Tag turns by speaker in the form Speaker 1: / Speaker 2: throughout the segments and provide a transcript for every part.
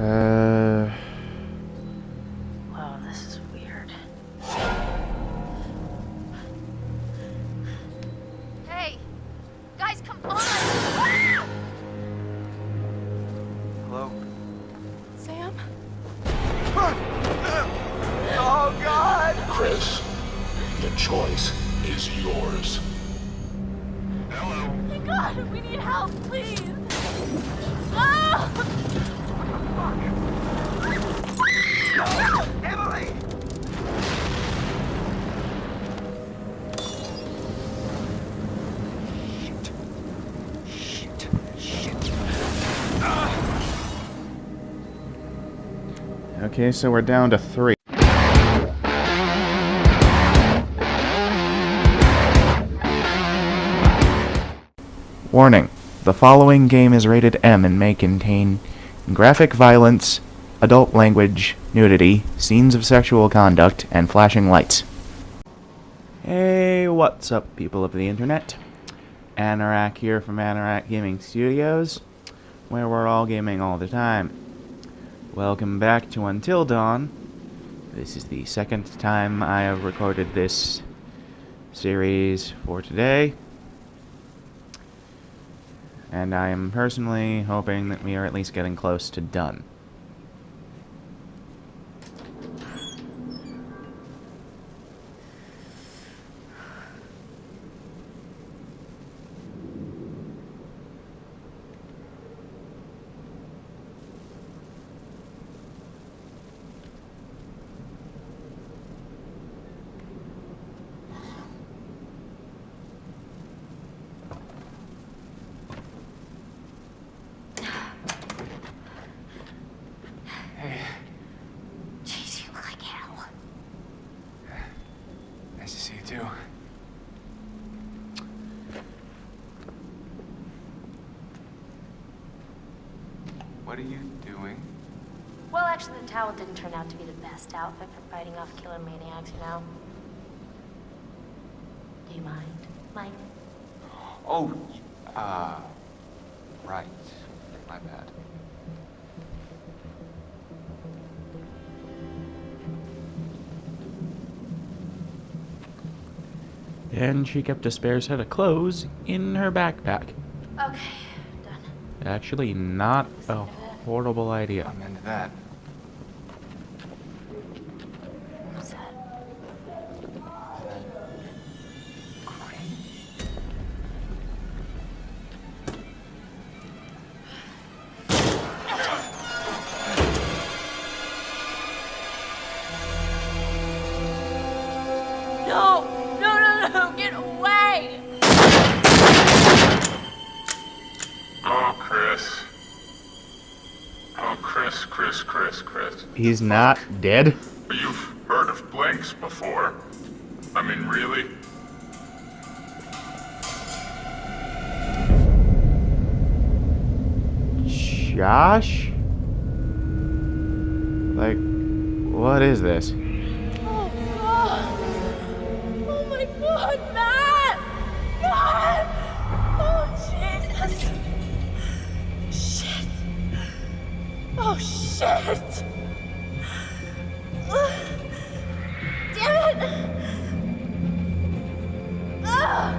Speaker 1: Uh, okay, so we're down to three. Warning. The following game is rated M and may contain graphic violence, adult language, nudity, scenes of sexual conduct, and flashing lights. Hey, what's up, people of the internet? Anorak here from Anorak Gaming Studios, where we're all gaming all the time. Welcome back to Until Dawn. This is the second time I have recorded this series for today. And I am personally hoping that we are at least getting close to done.
Speaker 2: Hey,
Speaker 3: Jeez, you look like hell.
Speaker 2: nice to see you too. What are you doing?
Speaker 4: Well, actually, the towel didn't turn out to be the best outfit for fighting off killer maniacs, you know? Do you mind, Mike?
Speaker 2: Oh, y- uh, right. My bad.
Speaker 1: And she kept a spare set of clothes in her backpack.
Speaker 4: Okay, done.
Speaker 1: Actually, not a horrible idea.
Speaker 2: I'm into that.
Speaker 4: What's that?
Speaker 2: Crane?
Speaker 3: No! No, no, no! Get away!
Speaker 5: Oh, Chris. Chris, Chris, Chris, Chris.
Speaker 1: He's not dead?
Speaker 5: You've heard of blanks before. I mean, really?
Speaker 1: Josh? Like, what is this?
Speaker 3: Shit! Ugh. Damn it! Ugh.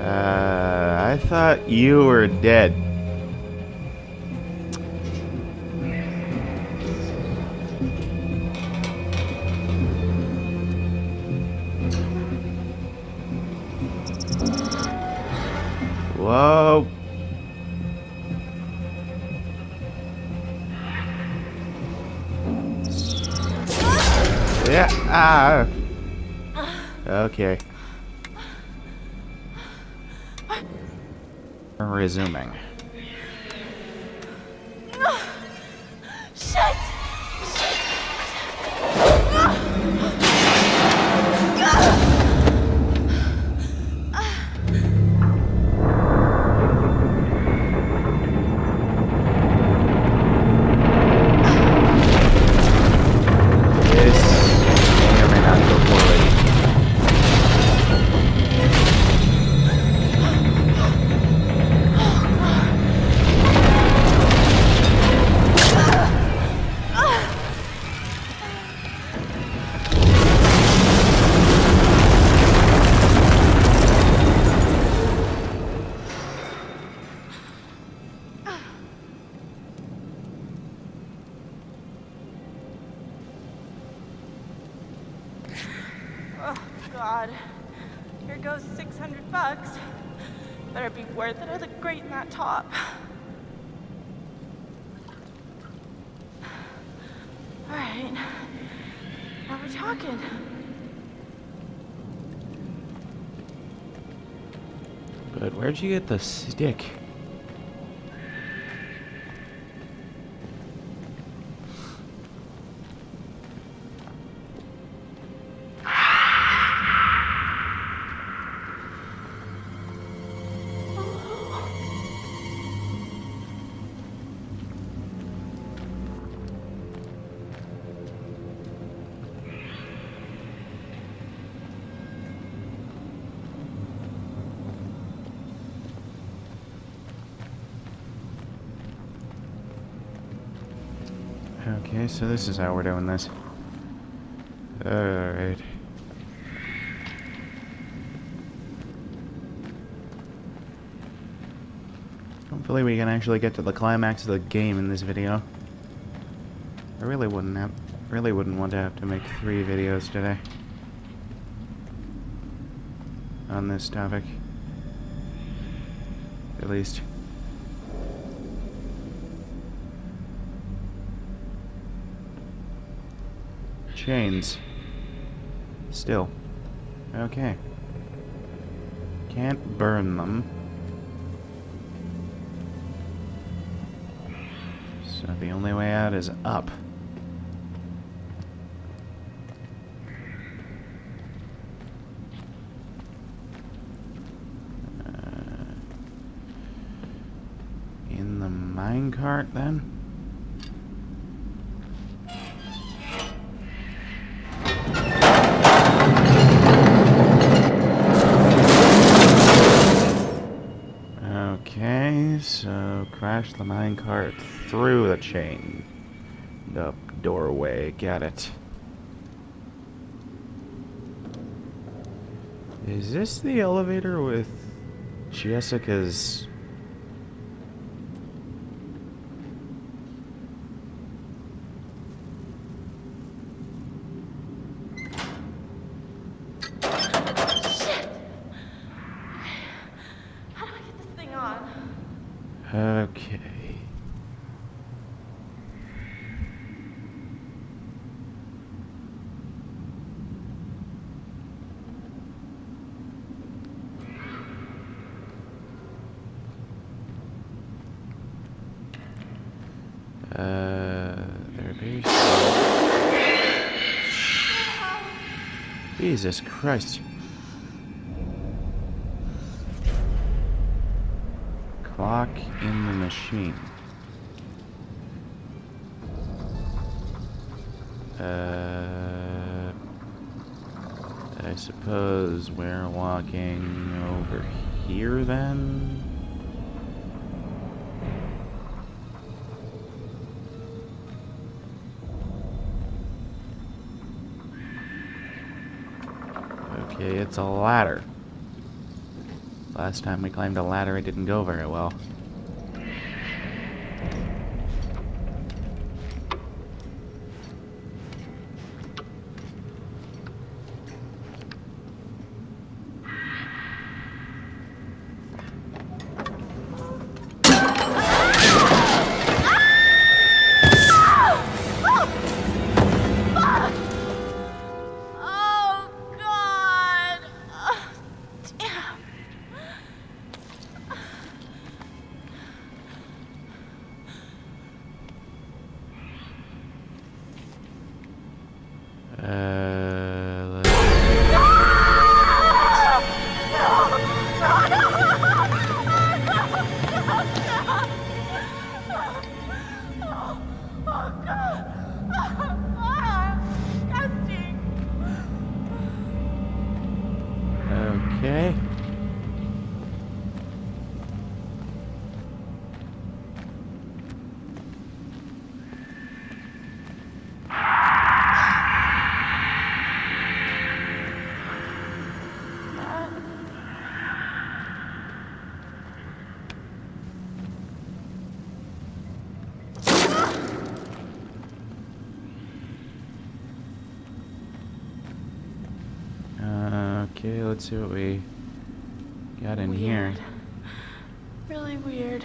Speaker 1: Uh, I thought you were dead. Where'd you get the stick? So this is how we're doing this. Alright. Hopefully we can actually get to the climax of the game in this video. I really wouldn't have really wouldn't want to have to make three videos today. On this topic. At least. Chains. Still. Okay. Can't burn them. So the only way out is up. Uh, in the minecart then? So crash the minecart through the chain. The doorway, get it. Is this the elevator with Jessica's...
Speaker 3: Shit! How do I get this thing on?
Speaker 1: Okay. Uh, there appears to Jesus Christ. Clock in the machine. Uh, I suppose we're walking over here then? It's a ladder. Last time we climbed a ladder, it didn't go very well. Let's see what we got in here?
Speaker 3: Really weird.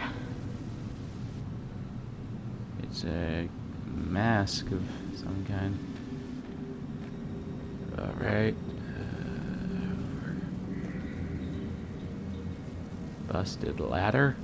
Speaker 1: It's a mask of some kind. Alright. Uh, busted ladder.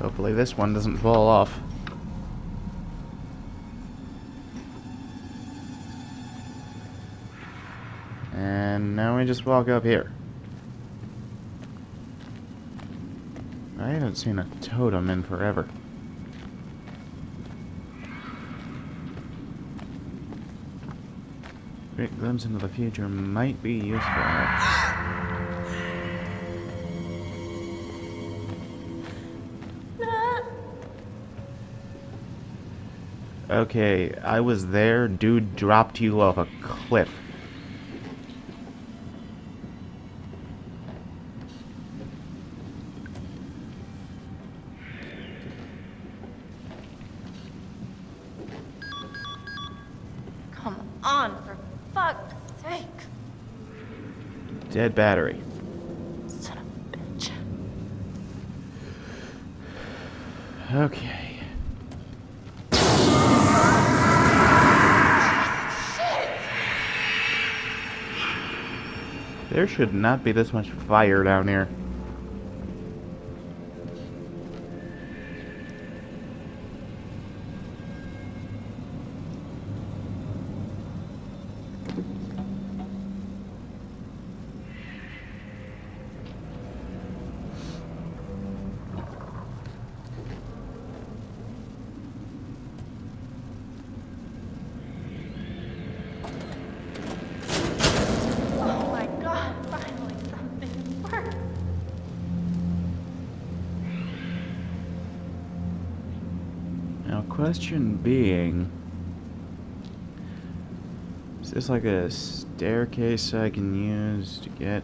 Speaker 1: Hopefully this one doesn't fall off. And now we just walk up here. I haven't seen a totem in forever. Great glimpse into the future might be useful. Okay, I was there. Dude dropped you off a cliff.
Speaker 3: Come on, for fuck's sake.
Speaker 1: Dead battery.
Speaker 3: Son of a bitch.
Speaker 1: Okay. There should not be this much fire down here. Question being, is this like a staircase I can use to get?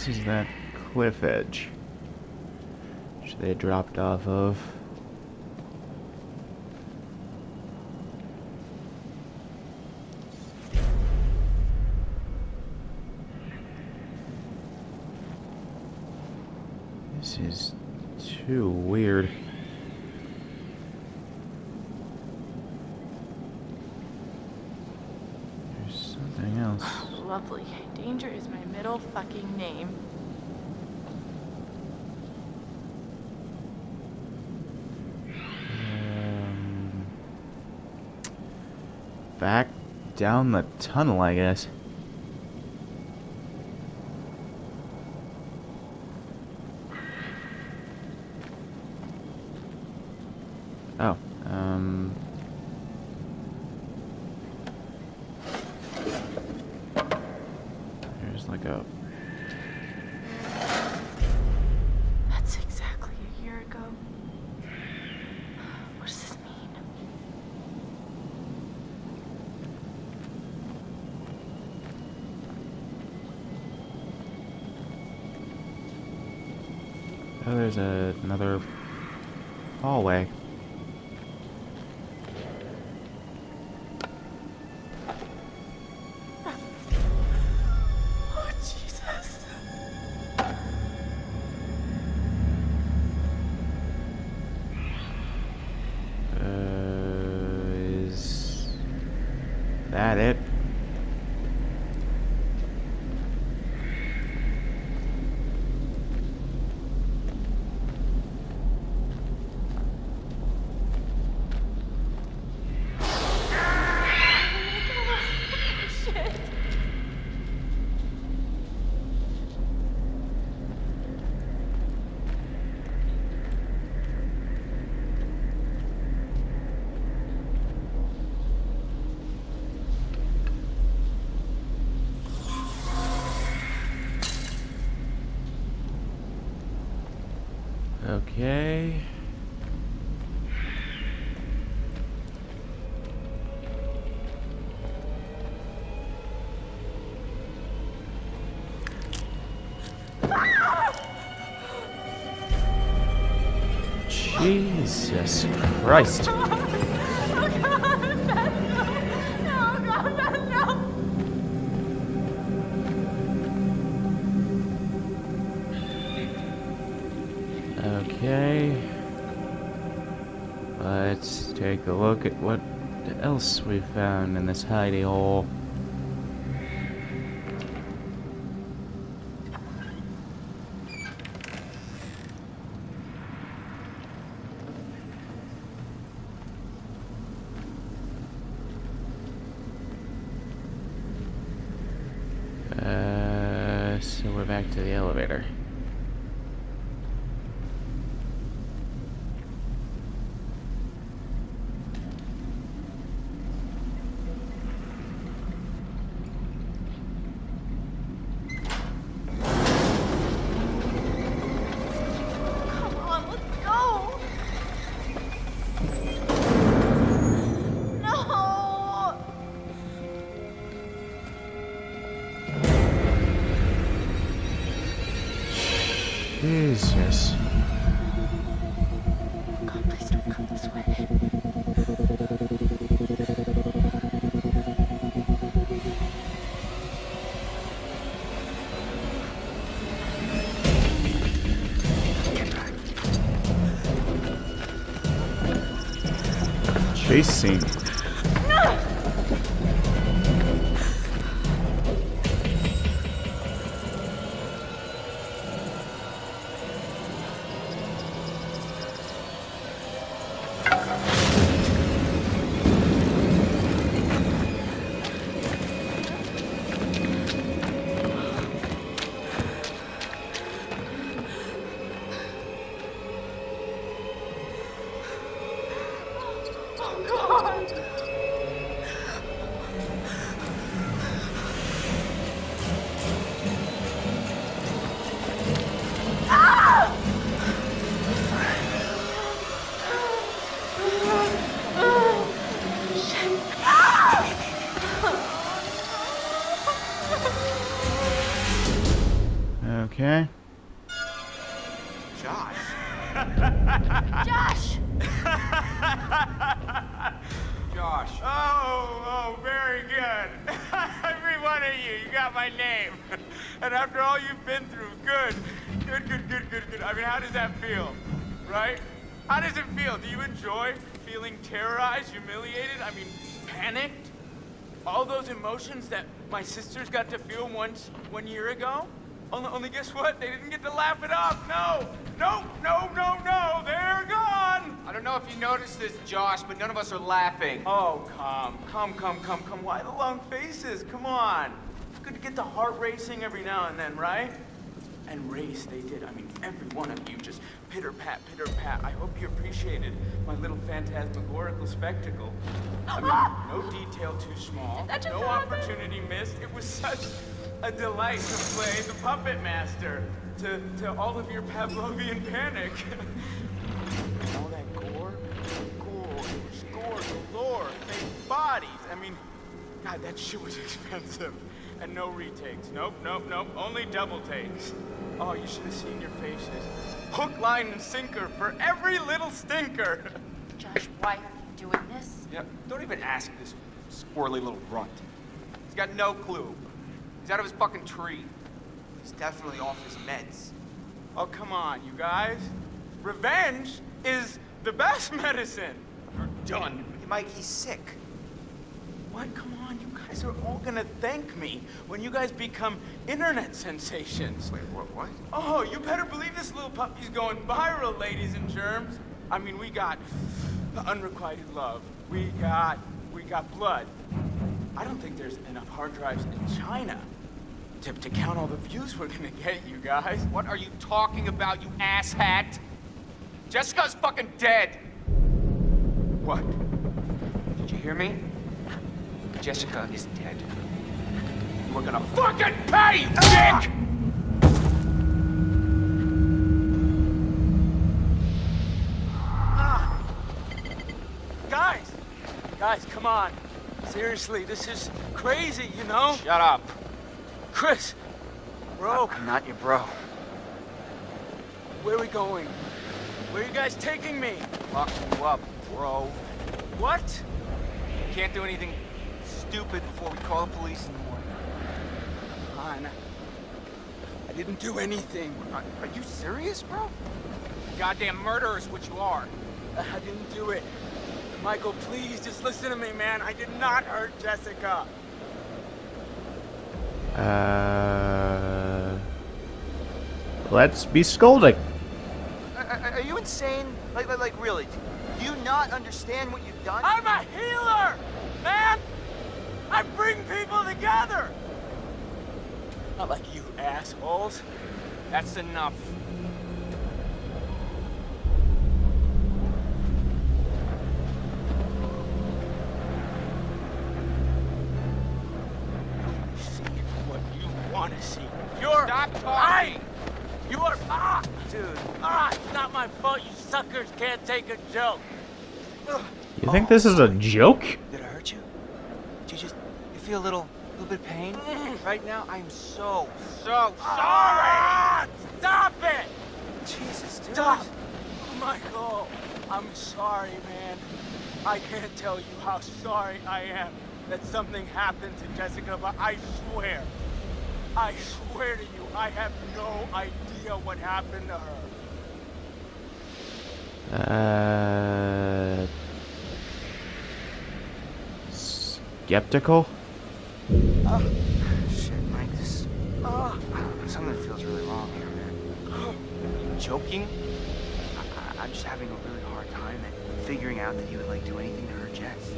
Speaker 1: this is that cliff edge which they dropped off of. This is too weird. back down the tunnel, I guess. Oh, there's a, another hallway.
Speaker 3: Jesus
Speaker 1: Christ. Okay. Let's take a look at what else we found in this hidey hole. scene.
Speaker 6: Once, one year ago? Only, only guess what? They didn't get to laugh it off. No, no, no, no, no. They're gone.
Speaker 7: I don't know if you noticed this, Josh, but none of us are laughing.
Speaker 6: Oh, come, come, come, come, come. Why the long faces? Come on. It's good to get the heart racing every now and then, right? And race they did. I mean, every one of you just pitter pat, pitter pat. I hope you appreciated my little phantasmagorical spectacle. I mean, no detail too small,
Speaker 8: That just
Speaker 6: no
Speaker 8: happened.
Speaker 6: opportunity missed. It was such a delight to play the puppet master to, to all of your Pavlovian panic. all that gore, gore, it was gore galore, fake bodies. I mean, God, that shit was expensive. And no retakes. Nope, nope, nope. Only double takes. Oh, you should have seen your faces. Hook, line, and sinker for every little stinker.
Speaker 4: Josh, why are you doing this?
Speaker 7: Yep. Don't even ask this squirrely little runt. He's got no clue. He's out of his fucking tree. He's definitely off his meds.
Speaker 6: Oh, come on, you guys. Revenge is the best medicine.
Speaker 7: You're done. Mike, he's sick.
Speaker 6: What? Come on, you guys are all gonna thank me when you guys become internet sensations.
Speaker 7: Wait, what? What?
Speaker 6: Oh, you better believe this little puppy's going viral, ladies and germs. I mean, we got the unrequited love. We got, we got blood. I don't think there's enough hard drives in China to, to count all the views we're gonna get, you guys.
Speaker 7: What are you talking about, you asshat? Jessica's fucking dead.
Speaker 6: What?
Speaker 7: Did you hear me? Jessica is dead. We're gonna fucking pay, you dick! Ah.
Speaker 6: Guys! Guys, come on. Seriously, this is crazy, you know?
Speaker 7: Shut up.
Speaker 6: Chris! Bro,
Speaker 7: I'm not your bro.
Speaker 6: where are we going? Where are you guys taking me?
Speaker 7: Lock you up, bro.
Speaker 6: What?
Speaker 7: Can't do anything stupid before we call the police in the morning.
Speaker 6: Han, I didn't do anything.
Speaker 7: Are, are you serious, bro? Goddamn murderer is what you are.
Speaker 6: I didn't do it. Michael, please, just listen to me, man. I did not hurt Jessica.
Speaker 1: Uh, let's be scolding.
Speaker 2: Are, are- are you insane? Like, like, like, really? Do you not understand what you've done?
Speaker 6: I'm a healer, man! I bring people together! Not like you assholes.
Speaker 7: That's enough.
Speaker 6: See what you want to see. You're
Speaker 7: Stop talking.
Speaker 6: lying. You are ah, dude. Ah, it's not my fault. You suckers can't take a joke.
Speaker 1: You think this is a joke?
Speaker 2: Did it hurt you? Did you just you feel a little, little bit of pain? Right now, I am so, so
Speaker 6: Ah, stop it!
Speaker 2: Jesus, dude.
Speaker 6: Stop! Michael, I'm sorry, man. I can't tell you how sorry I am that something happened to Jessica, but I swear, I swear to you, I have no idea what happened to her.
Speaker 1: Uh, skeptical?
Speaker 2: Shit, Mike, this
Speaker 6: Ah,
Speaker 2: something feels really wrong here, man. You joking? I, I, I'm just having a really hard time at figuring out that he would like do anything to hurt Jess.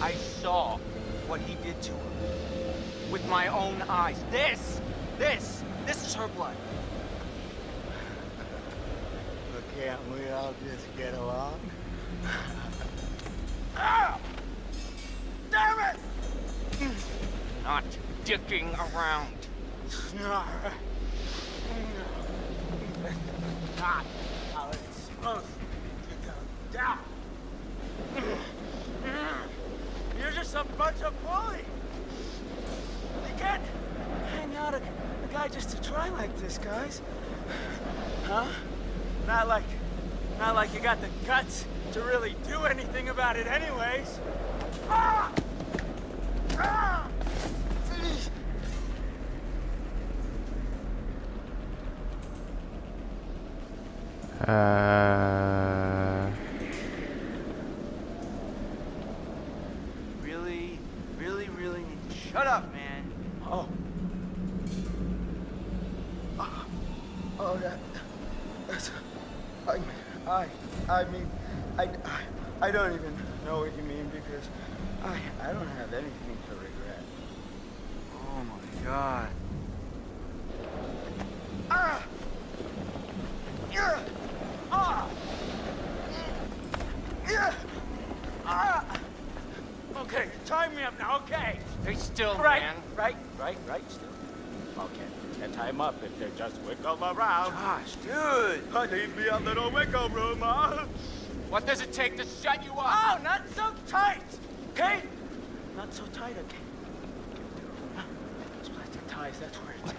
Speaker 7: I saw what he did to her. With my own eyes. This! This! This is her blood.
Speaker 6: but can't we all just get along?
Speaker 7: Not dicking around.
Speaker 6: Not how it's supposed to go down. You're just a bunch of bullies. You can't hang out a, a guy just to try like this, guys. Huh? Not like, not like you got the guts to really do anything about it, anyways. Ah! Ah!
Speaker 1: Uh,
Speaker 2: Really, really, really need to shut up, man.
Speaker 6: Oh. Oh, that. That's. I, I, I mean, I, I, I don't even know what you mean because I, I don't have anything to regret.
Speaker 2: Oh my god.
Speaker 6: Ah! Yeah! Ah! Yeah! Ah! Okay, tie me up now, okay?
Speaker 7: Stay still,
Speaker 6: Right,
Speaker 7: man.
Speaker 6: right, right, right, still. Okay, and tie them up if they just wiggle around.
Speaker 2: Gosh, dude.
Speaker 6: I need me a little wiggle room, huh?
Speaker 7: What does it take to shut you up?
Speaker 6: Oh, not so tight, okay? Not so tight, okay? Those plastic ties, that's where it's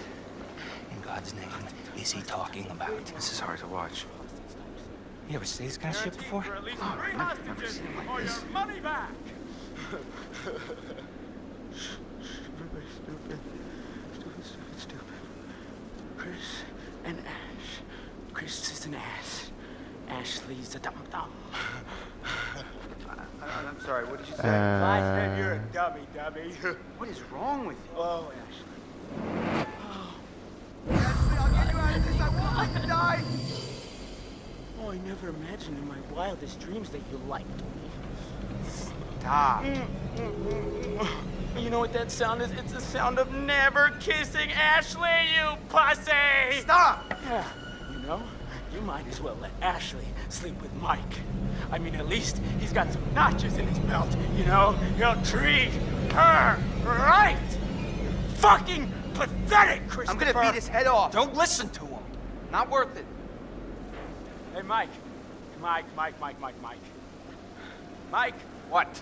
Speaker 2: In God's name, is he talking about? This is hard to watch. You ever see this kind of shit before?
Speaker 6: For at least
Speaker 2: Oh,
Speaker 6: three
Speaker 2: I've never seen it like
Speaker 6: or
Speaker 2: this.
Speaker 6: your money back. Everybody's stupid. Stupid, stupid, stupid. Chris and Ash. Chris is an ass. Ashley's a dumb dumb.
Speaker 2: I, am sorry, what did you say?
Speaker 6: I said you're a
Speaker 1: uh,
Speaker 6: dummy, dummy.
Speaker 2: what is wrong with you?
Speaker 6: oh, Ashley.
Speaker 2: Ashley, I'll get you out of this. I won't let you die.
Speaker 6: Oh, I never imagined in my wildest dreams that you liked me.
Speaker 2: Stop.
Speaker 6: Mm, mm, mm, you know what that sound is? It's the sound of never kissing Ashley, you pussy!
Speaker 2: Stop.
Speaker 6: Yeah, you know, you might as well let Ashley sleep with Mike. I mean, at least he's got some notches in his belt, you know? He'll treat her right! Fucking pathetic, Christopher!
Speaker 2: I'm gonna beat his head off.
Speaker 7: Don't listen to him. Not worth it.
Speaker 6: Hey, Mike. Mike, Mike, Mike, Mike, Mike. Mike,
Speaker 7: What?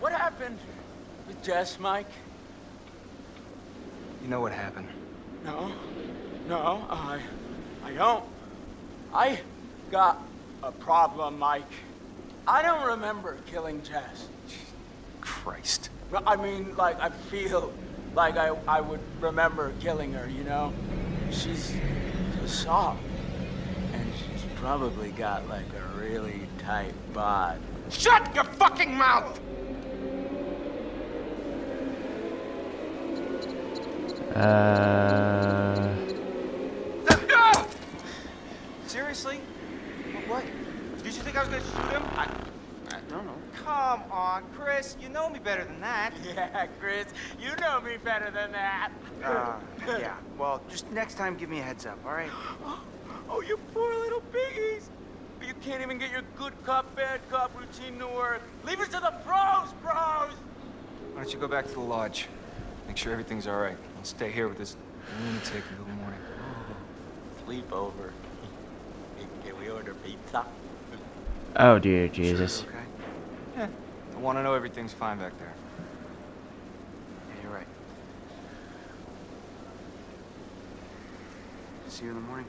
Speaker 6: what happened with Jess, Mike?
Speaker 2: You know what happened?
Speaker 6: No, no, I, I don't. I got a problem, Mike. I don't remember killing Jess.
Speaker 2: Christ.
Speaker 6: I mean, like, I feel like I, I would remember killing her, you know? She's just soft. And she's probably got, like, a really tight bod.
Speaker 7: Shut your fucking mouth!
Speaker 1: uh,
Speaker 2: Seriously? What? Did you think I was gonna shoot him? I, I don't know.
Speaker 7: Come on, Chris. You know me better than that.
Speaker 6: Yeah, Chris, you know me better than that.
Speaker 2: Uh, yeah. Well, just next time, give me a heads up, all right?
Speaker 6: Oh, you poor little piggies. You can't even get your good cop, bad cop routine to work. Leave it to the pros, bros.
Speaker 9: Why don't you go back to the lodge? Make sure everything's all right. I'll stay here with this lunatic until the morning.
Speaker 6: Sleepover. Can we order pizza?
Speaker 1: oh dear Jesus.
Speaker 9: Okay? Yeah. I want to know everything's fine back there.
Speaker 2: Yeah, you're right. See you in the morning.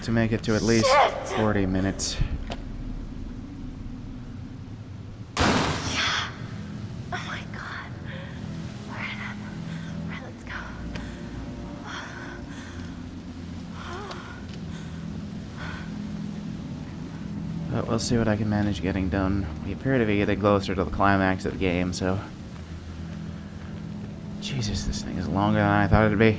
Speaker 1: I'd to make it to at least
Speaker 3: Shit!
Speaker 1: 40 minutes.
Speaker 3: Oh my God. All right, all right, let's go.
Speaker 1: But we'll see what I can manage getting done. We appear to be getting closer to the climax of the game, so... Jesus, this thing is longer than I thought it'd be.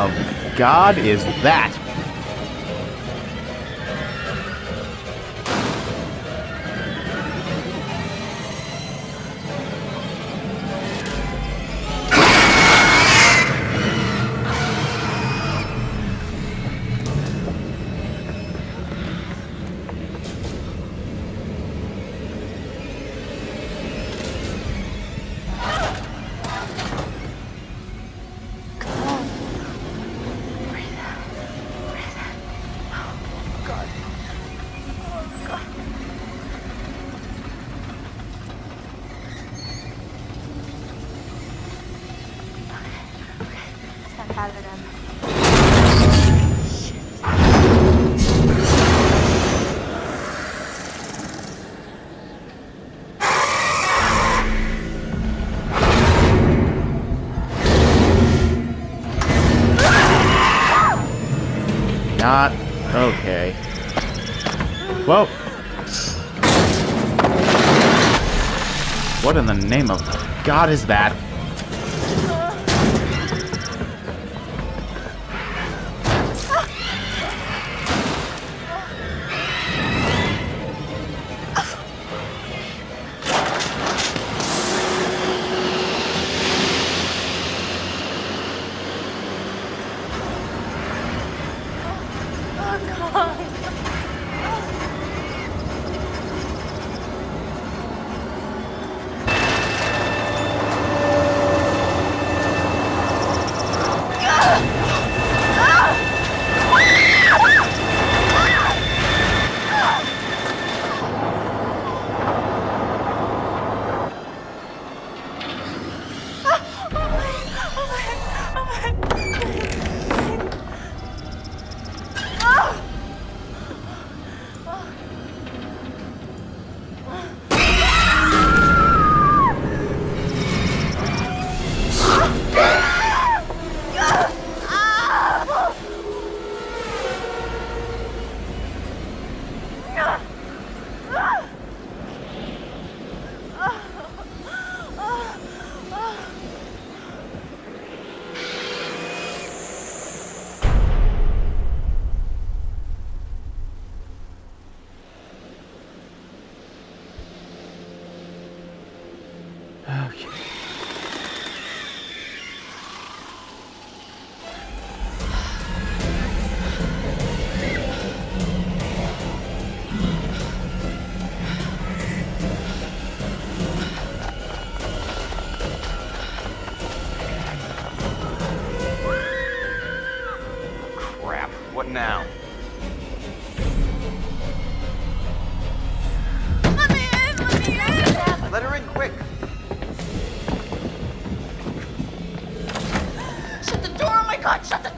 Speaker 1: Of God is that? God is that?
Speaker 3: Oh, okay.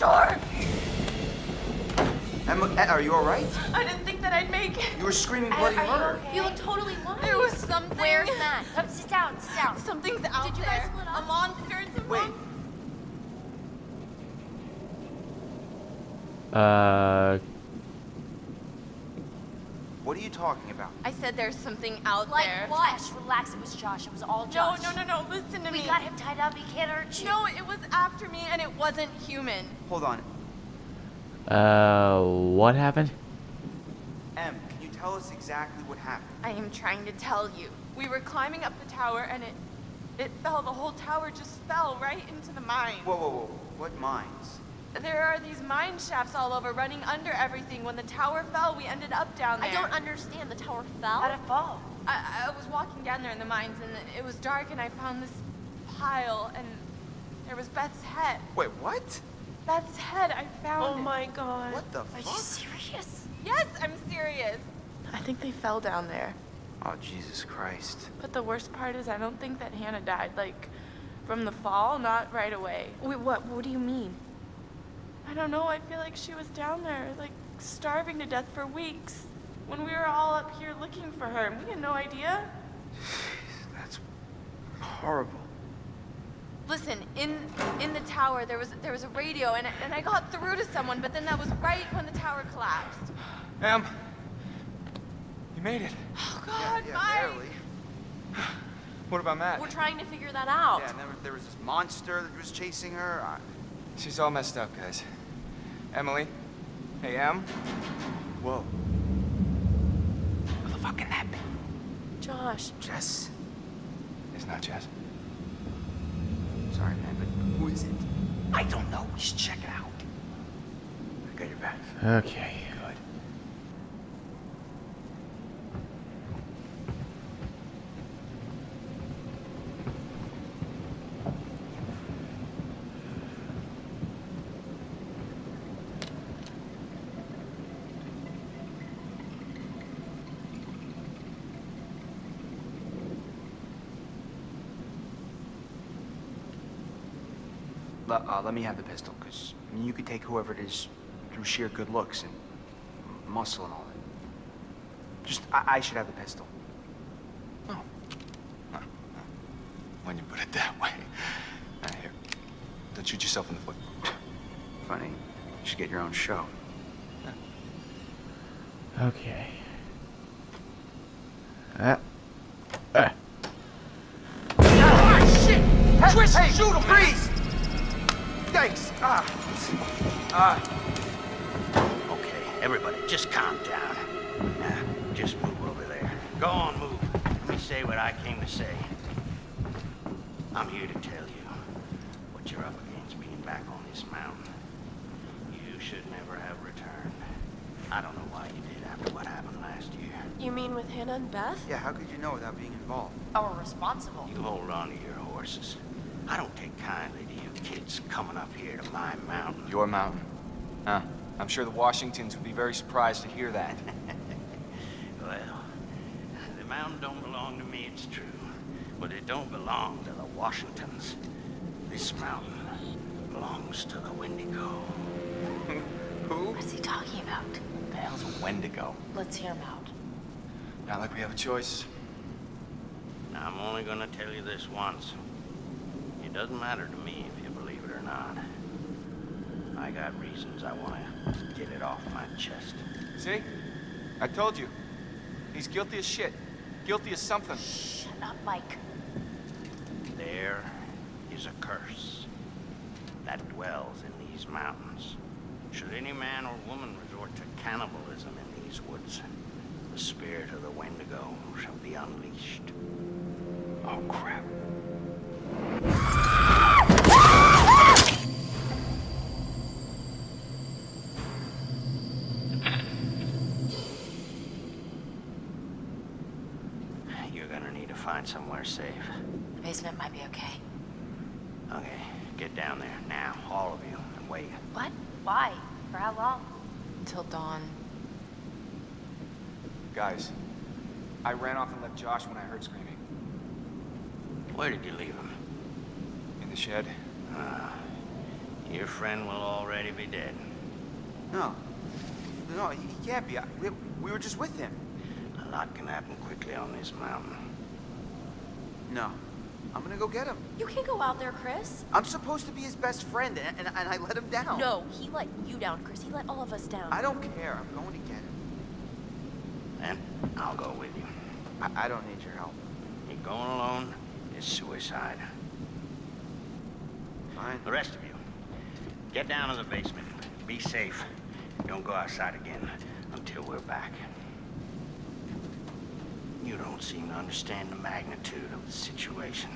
Speaker 3: Door!
Speaker 7: Emma, are you all right?
Speaker 3: I didn't think that I'd make it.
Speaker 7: You were screaming bloody
Speaker 4: are you
Speaker 7: murder.
Speaker 4: okay?
Speaker 3: You look totally lying. There was something.
Speaker 4: Where's Matt? Come sit down, sit down.
Speaker 3: Something's out
Speaker 4: Did you
Speaker 3: there.
Speaker 4: guys split up?
Speaker 3: A monster. It's a
Speaker 7: Wait.
Speaker 3: monster.
Speaker 1: Uh,
Speaker 7: What are you talking about?
Speaker 3: I said there's something out
Speaker 4: Like
Speaker 3: there.
Speaker 4: what? Relax, it was Josh. It was all
Speaker 3: No,
Speaker 4: Josh.
Speaker 3: no, no, no. No. Listen to
Speaker 4: We
Speaker 3: me.
Speaker 4: We got him tied up. He can't hurt you.
Speaker 3: No, it was after me and it wasn't human.
Speaker 7: Hold on.
Speaker 1: uh, what happened?
Speaker 7: Em, can you tell us exactly what happened?
Speaker 3: I am trying to tell you. We were climbing up the tower and it it fell. The whole tower just fell right into the mine.
Speaker 7: Whoa, whoa, whoa. What mines?
Speaker 3: There are these mine shafts all over, running under everything. When the tower fell, we ended up down there.
Speaker 4: I don't understand. The tower fell? How'd it fall?
Speaker 3: I, I was walking down there in the mines, and it was dark, and I found this pile, and there was Beth's head.
Speaker 7: Wait, what?
Speaker 3: Beth's head, I found
Speaker 10: Oh
Speaker 3: it.
Speaker 10: my god.
Speaker 7: What the
Speaker 4: Are you serious?
Speaker 3: Yes, I'm serious. I think they fell down there.
Speaker 7: Oh, Jesus Christ.
Speaker 3: But the worst part is, I don't think that Hannah died, like, from the fall, not right away.
Speaker 10: Wait, what? What do you mean?
Speaker 3: I don't know, I feel like she was down there, like, starving to death for weeks. When we were all up here looking for her, and we had no idea.
Speaker 2: That's horrible.
Speaker 3: Listen, in in the tower there was there was a radio and and I got through to someone, but then that was right when the tower collapsed.
Speaker 7: Em, you made it.
Speaker 3: Oh God,
Speaker 2: yeah,
Speaker 3: Mike!
Speaker 2: barely.
Speaker 7: What about Matt?
Speaker 4: We're trying to figure that out.
Speaker 2: Yeah, and then there was this monster that was chasing her. I...
Speaker 7: She's all messed up, guys. Emily? Hey, Em?
Speaker 2: Whoa. Who the fuck can that be?
Speaker 4: Josh,
Speaker 2: Jess?
Speaker 7: It's not Jess.
Speaker 2: Sorry, man, but who is it? I don't know. We should check it out. I got your back.
Speaker 1: Okay.
Speaker 2: Good. Let, me have the pistol, because you could take whoever it is through sheer good looks and muscle and all that. Just, I, I should have the pistol. Oh.
Speaker 7: When you put it that way. Now, here. Don't shoot yourself in the foot.
Speaker 2: Funny. You should get your own show.
Speaker 1: Okay. Ah. Ah.
Speaker 2: Twist, hey, shoot him, freeze! Thanks. Ah. Ah.
Speaker 10: Okay, everybody, just calm down. Now, just move over there. Go on, move. Let me say what I came to say. I'm here to tell you what you're up against being back on this mountain. You should never have returned. I don't know why you did after what happened last year.
Speaker 4: you mean with Hannah and Beth?
Speaker 2: Yeah, how could you know without being involved?
Speaker 4: Our responsible.
Speaker 10: You hold on to your horses. I don't take kindly to you kids coming up here to my mountain.
Speaker 7: Your mountain. Huh? I'm sure the Washingtons would be very surprised to hear that.
Speaker 10: Well, the mountain don't belong to me, it's true. But it don't belong to the Washingtons. This mountain belongs to the Wendigo.
Speaker 7: Who?
Speaker 4: What's he talking about?
Speaker 7: The hell's a Wendigo?
Speaker 4: Let's hear him out.
Speaker 7: Not like we have a choice.
Speaker 10: Now, I'm only gonna tell you this once. It doesn't matter to me if you believe it or not. I got reasons I wanna get it off my chest.
Speaker 11: See? I told you. He's guilty as shit. Guilty as something.
Speaker 4: Shut up, Mike.
Speaker 10: There is a curse that dwells in these mountains. Should any man or woman resort to cannibalism in these woods, the spirit of the Wendigo shall be unleashed.
Speaker 7: Oh, crap.
Speaker 10: Find somewhere safe.
Speaker 4: The basement might be okay.
Speaker 10: Okay, get down there now, all of you, and wait.
Speaker 4: What? Why? For how long?
Speaker 3: Until dawn.
Speaker 11: Guys, I ran off and left Josh when I heard screaming.
Speaker 10: Where did you leave him?
Speaker 11: In the shed.
Speaker 10: Ah, your friend will already be dead.
Speaker 2: No. No, he, he can't be. I, we, we were just with him.
Speaker 10: A lot can happen quickly on this mountain.
Speaker 2: No. I'm gonna go get him.
Speaker 4: You can't go out there, Chris.
Speaker 2: I'm supposed to be his best friend, and, and, and I let him down.
Speaker 4: No, he let you down, Chris. He let all of us down.
Speaker 2: I don't care. I'm going to get him.
Speaker 10: Then I'll go with you.
Speaker 2: I, I don't need your help.
Speaker 10: You're going alone is suicide.
Speaker 2: Fine.
Speaker 10: The rest of you, get down to the basement. Be safe. Don't go outside again until we're back. You don't seem to understand the magnitude of the situation.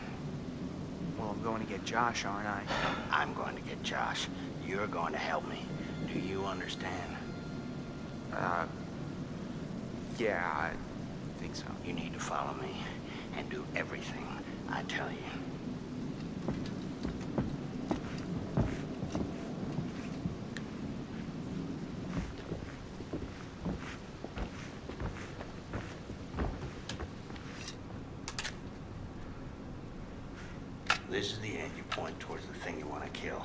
Speaker 2: Well, I'm going to get Josh, aren't I?
Speaker 10: I'm going to get Josh. You're going to help me. Do you understand?
Speaker 2: Uh, yeah, I think so.
Speaker 10: You need to follow me and do everything I tell you. This is the end you point towards the thing you want to kill.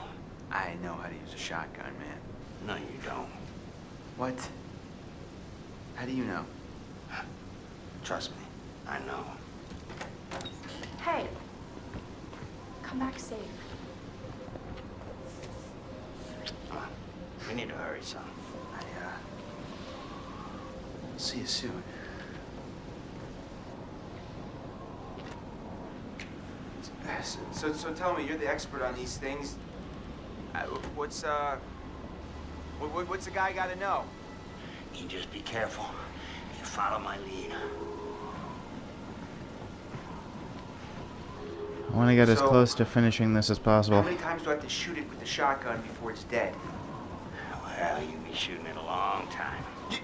Speaker 2: I know how to use a shotgun, man.
Speaker 10: No, you don't.
Speaker 2: What? How do you know?
Speaker 10: Trust me, I know.
Speaker 4: Hey, come back safe.
Speaker 10: Come on. We need to hurry, son.
Speaker 12: I, uh. See you soon.
Speaker 2: So, so, so tell me, you're the expert on these things. Uh, what's, uh... What, what, what's the guy gotta know?
Speaker 10: You just be careful. You follow my lead.
Speaker 1: Want to get as close to finishing this as possible.
Speaker 2: How many times do I have to shoot it with the shotgun before it's dead?
Speaker 10: Well, you be shooting it a long time.
Speaker 2: You,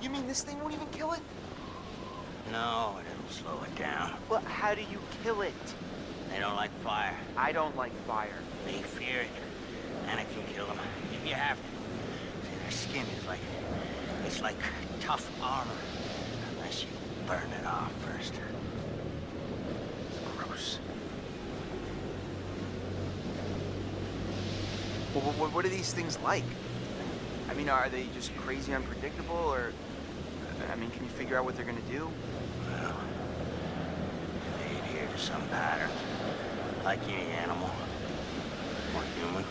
Speaker 2: you mean this thing won't even kill it?
Speaker 10: No, it'll slow it down.
Speaker 2: Well, how do you kill it?
Speaker 10: They don't like fire.
Speaker 2: I don't like fire.
Speaker 10: They fear it. And it can kill them if you have to. See, their skin is like... It's like tough armor. Unless you burn it off first.
Speaker 2: Gross. Well, what, what are these things like? I mean, are they just crazy unpredictable, or... I mean, can you figure out what they're gonna do?
Speaker 10: Well, they adhere to some pattern. Like any animal. Or human.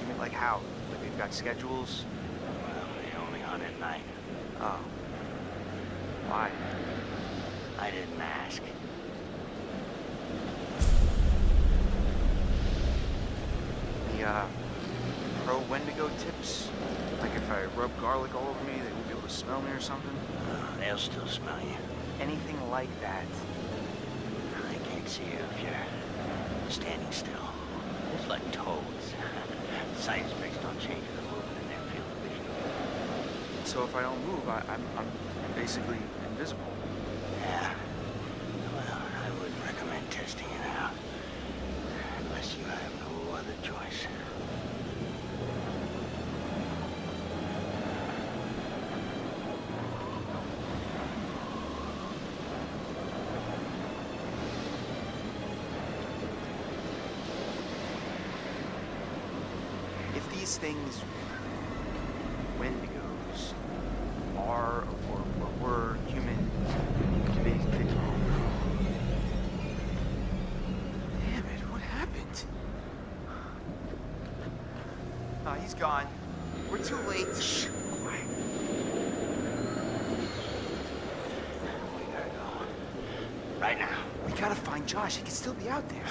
Speaker 2: You mean, like how? Like they've got schedules?
Speaker 10: Well, they only hunt at night.
Speaker 2: Oh. Why?
Speaker 10: I didn't ask.
Speaker 2: Any, uh, pro Wendigo tips? Like if I rub garlic all over me, they would be able to smell me or something?
Speaker 10: Uh, they'll still smell you.
Speaker 2: Anything like that?
Speaker 10: I can't see you if you're standing still. It's like toads. Sight specs don't change with the movement in their field of vision.
Speaker 2: So if I don't move, I, I'm, I'm basically invisible.
Speaker 10: Yeah. Well, I wouldn't recommend testing it out. Unless you have no other choice.
Speaker 2: If these things, Wendigos, are or, were human, they, they, damn it, what happened? Oh, he's gone. We're too late. Shh.
Speaker 10: Right now.
Speaker 2: We gotta find Josh. He could still be out there.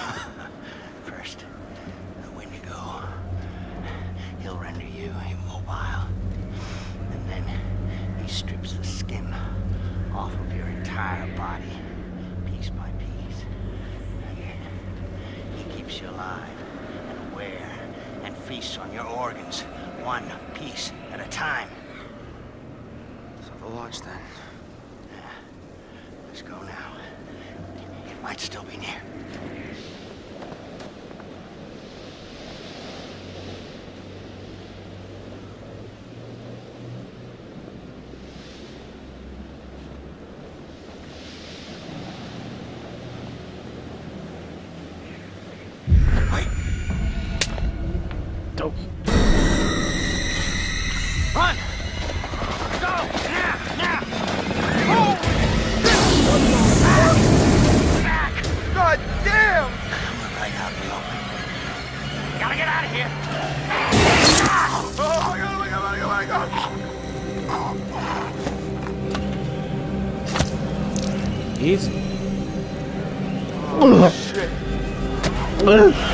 Speaker 1: Ah.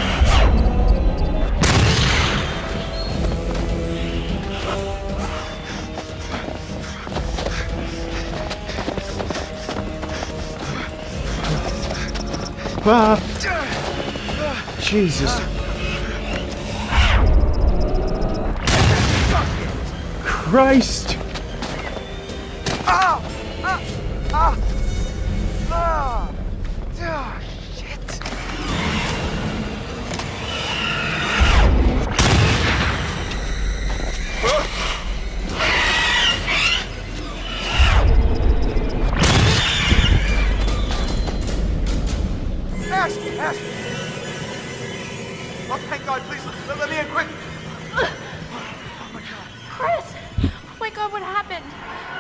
Speaker 4: happened?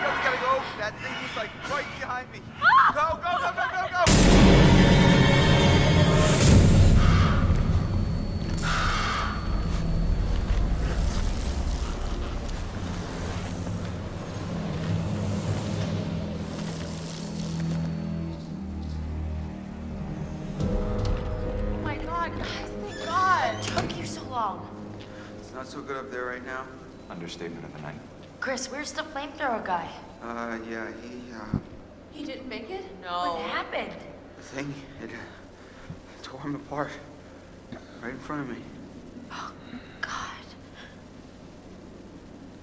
Speaker 2: Yo, we gotta go. That thing is like right behind me.
Speaker 4: Ah!
Speaker 2: Go, go, go, go, go, go! Oh my God, guys, thank God.
Speaker 6: Took you so long. It's not so good up there right now.
Speaker 7: Understatement of the night.
Speaker 4: Chris, where's the flamethrower guy?
Speaker 6: Uh, yeah, he, uh,
Speaker 3: He didn't make it? No.
Speaker 4: What happened?
Speaker 6: the thing, it tore him apart. Right in front of me.
Speaker 4: Oh, God.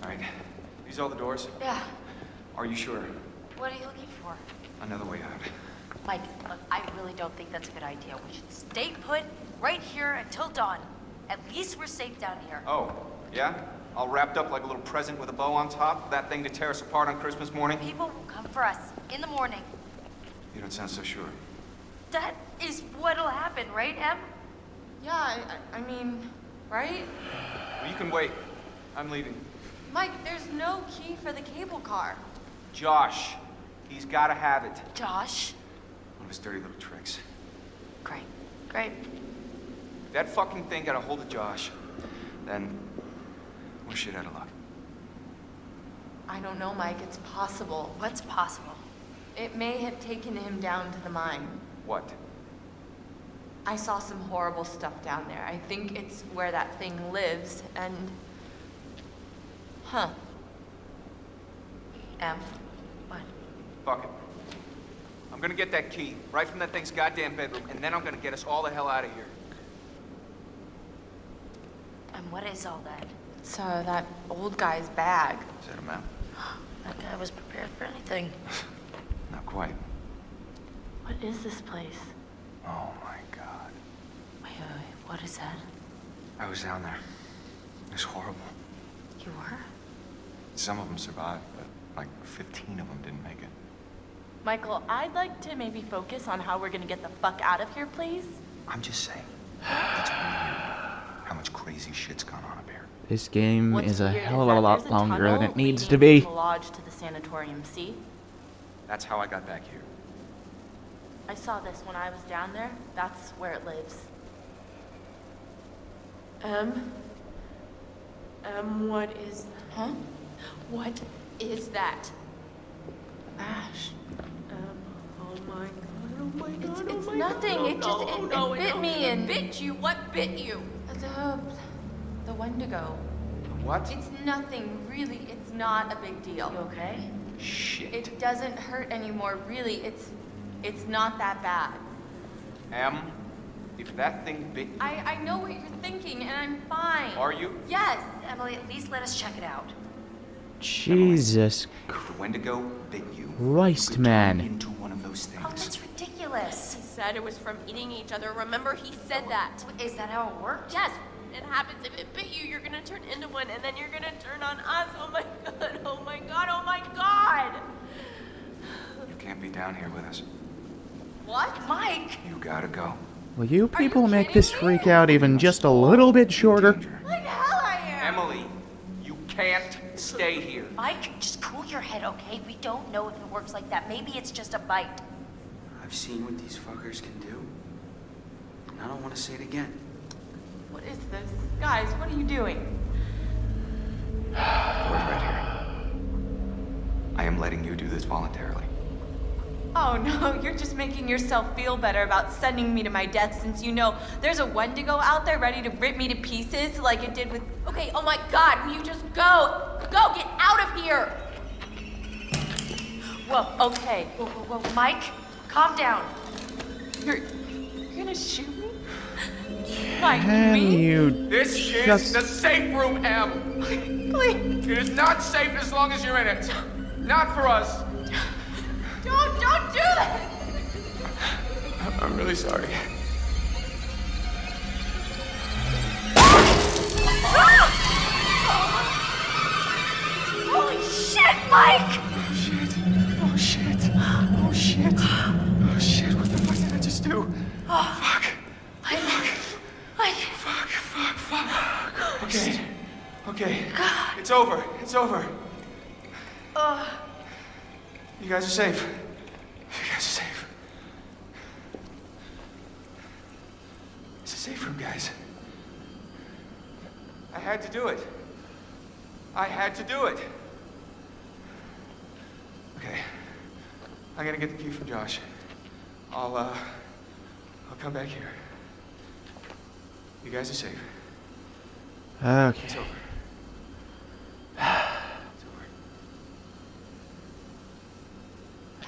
Speaker 7: All right. These all the doors?
Speaker 4: Yeah.
Speaker 7: Are you sure?
Speaker 4: What are you looking for?
Speaker 7: Another way out.
Speaker 4: Mike, look, I really don't think that's a good idea. We should stay put right here until dawn. At least we're safe down here.
Speaker 7: Oh, yeah? All wrapped up like a little present with a bow on top? That thing to tear us apart on Christmas morning?
Speaker 4: People will come for us in the morning.
Speaker 7: You don't sound so sure.
Speaker 4: That is what'll happen, right, Em?
Speaker 3: Yeah, I, I I mean, right?
Speaker 7: Well, you can wait. I'm leaving.
Speaker 3: Mike, there's no key for the cable car.
Speaker 7: Josh. He's gotta have it.
Speaker 4: Josh?
Speaker 7: One of his dirty little tricks.
Speaker 4: Great. Great.
Speaker 7: If that fucking thing got a hold of Josh, then we're shit out of luck.
Speaker 3: I don't know, Mike. It's possible.
Speaker 4: What's possible?
Speaker 3: It may have taken him down to the mine.
Speaker 7: What?
Speaker 3: I saw some horrible stuff down there. I think it's where that thing lives, and. Huh.
Speaker 4: M. What?
Speaker 7: Fuck it. I'm gonna get that key right from that thing's goddamn bedroom, and then I'm gonna get us all the hell out of here.
Speaker 4: And what is all that?
Speaker 3: It's uh, that old guy's bag.
Speaker 7: Is that a map?
Speaker 4: That guy was prepared for anything.
Speaker 7: Not quite.
Speaker 4: What is this place?
Speaker 7: Oh my god.
Speaker 4: Wait, wait, wait. What is that?
Speaker 7: I was down there. It was horrible.
Speaker 4: You were?
Speaker 7: Some of them survived, but like 15 of them didn't make it.
Speaker 3: Michael, I'd like to maybe focus on how we're gonna get the fuck out of here, please.
Speaker 7: I'm just saying. It's weird how much crazy shit's gone on up here.
Speaker 1: This game
Speaker 3: What's
Speaker 1: is a hell of a lot
Speaker 3: there's
Speaker 1: longer than it needs to be.
Speaker 3: the lodge to the sanatorium. See?
Speaker 7: That's how I got back here.
Speaker 3: I saw this when I was down there. That's where it lives. Um. Um, what is. Huh? What is that? Ash. Um, oh my god, oh my god. It's, it's nothing. it just. it, it bit me and. Bit you? What bit you? The. The Wendigo.
Speaker 7: What?
Speaker 3: It's nothing, really. It's not a big deal.
Speaker 4: You okay?
Speaker 7: Shit.
Speaker 3: It doesn't hurt anymore, really. It's. It's not that bad.
Speaker 7: Em, if that thing bit you,
Speaker 3: I, I know what you're thinking, and I'm fine.
Speaker 7: are you?
Speaker 3: Yes.
Speaker 4: Emily, at least let us check it out.
Speaker 1: Jesus
Speaker 7: If the Wendigo bit you,
Speaker 1: Christ,
Speaker 7: you
Speaker 1: man.
Speaker 7: turn into one of those
Speaker 4: Oh, that's ridiculous.
Speaker 13: He said it was from eating each other. Remember, he said oh, that.
Speaker 4: Is that how it works?
Speaker 13: Yes, it happens. If it bit you, you're gonna turn into one, and then you're gonna turn on us. Oh my god, oh my god, oh my god!
Speaker 7: You can't be down here with us.
Speaker 3: What?
Speaker 4: Mike!
Speaker 7: You gotta go.
Speaker 1: Will you people make this freak out even just a little bit shorter?
Speaker 3: Like hell I am.
Speaker 7: Emily, you can't stay here.
Speaker 4: Mike, just cool your head, okay? We don't know if it works like that. Maybe it's just a bite.
Speaker 6: I've seen what these fuckers can do. And I don't want to say it again.
Speaker 3: What is this? Guys, what are you doing?
Speaker 7: Door's right here. I am letting you do this voluntarily.
Speaker 3: Oh no, you're just making yourself feel better about sending me to my death since you know there's a Wendigo out there ready to rip me to pieces like it did with.
Speaker 13: Okay, oh my god, will you just go? Go, get out of here!
Speaker 3: Whoa, okay.
Speaker 4: Whoa, whoa, whoa. Mike, calm down.
Speaker 3: You're, you're gonna shoot me? Like
Speaker 1: Can
Speaker 3: me?
Speaker 1: you
Speaker 7: This is
Speaker 1: Just-
Speaker 7: the safe room, Em.
Speaker 3: Please,
Speaker 7: It is not safe as long as you're in it. Not for us.
Speaker 3: don't, don't do that!
Speaker 7: I'm really sorry.
Speaker 4: Holy shit, Mike!
Speaker 7: Oh shit. Oh shit. Oh shit. Oh shit. What the fuck did I just do? Oh, Fuck.
Speaker 4: Mike, Mike,
Speaker 7: Fuck. Fuck. Fuck. Okay. Okay. God. It's over. It's over. You guys are safe. You guys are safe. It's a safe room, guys. I had to do it. I had to do it. Okay. I'm gonna get the key from Josh. I'll, uh, I'll come back here. You guys are safe.
Speaker 1: Okay.
Speaker 2: It's over.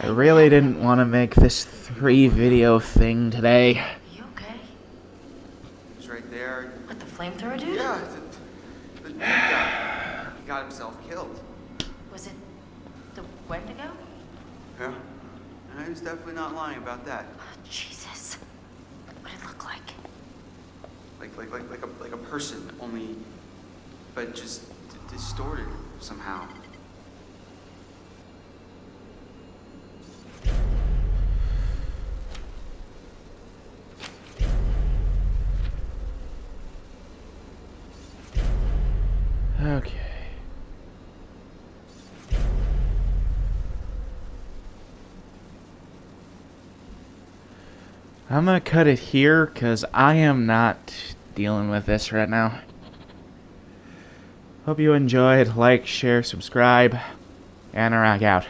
Speaker 1: I really didn't want to make this three video thing today.
Speaker 4: You okay?
Speaker 2: He's right there.
Speaker 4: What, the flamethrower dude?
Speaker 2: Yeah, the, the guy. He got himself killed.
Speaker 4: Was it the Wendigo?
Speaker 2: Yeah. And he was definitely not lying about that.
Speaker 4: Oh, Jesus. What did it look like?
Speaker 2: Like, like, like, like a, like a person, only, but just distorted somehow.
Speaker 1: I'm gonna cut it here because I am not dealing with this right now. Hope you enjoyed. Like, share, subscribe, and rock out.